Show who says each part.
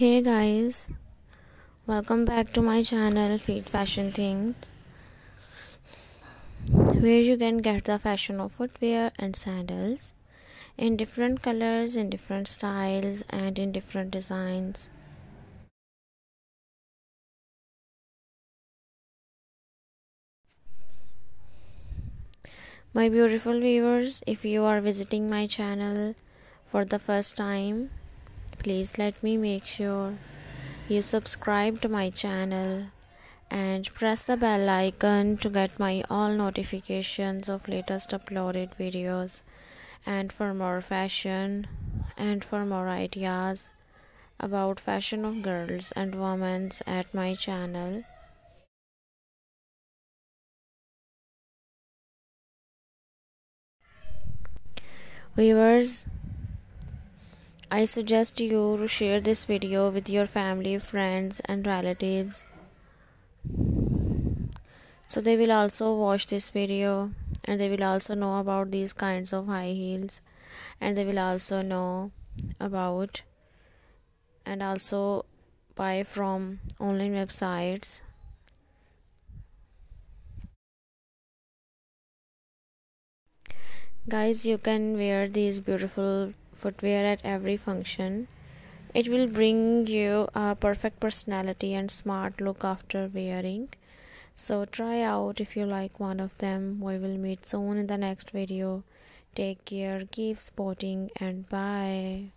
Speaker 1: hey guys welcome back to my channel feed fashion things where you can get the fashion of footwear and sandals in different colors in different styles and in different designs. My beautiful viewers if you are visiting my channel for the first time please let me make sure you subscribe to my channel and press the bell icon to get my all notifications of latest uploaded videos and for more fashion and for more ideas about fashion of girls and women's at my channel. Viewers I suggest you to share this video with your family, friends, and relatives. So they will also watch this video and they will also know about these kinds of high heels and they will also know about and also buy from online websites guys you can wear these beautiful footwear at every function. It will bring you a perfect personality and smart look after wearing. So try out if you like one of them. We will meet soon in the next video. Take care keep sporting and bye